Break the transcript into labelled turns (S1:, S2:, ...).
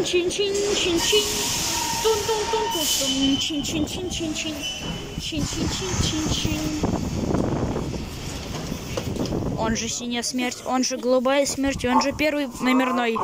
S1: Чин-чин-чин-чин-чин. Тун-тун-тун-тун-тун. Чин-чин-чин-чин-чин. Чин-чин-чин-чин-чин. Он же синяя смерть, он же голубая смерть, он же первый номерной.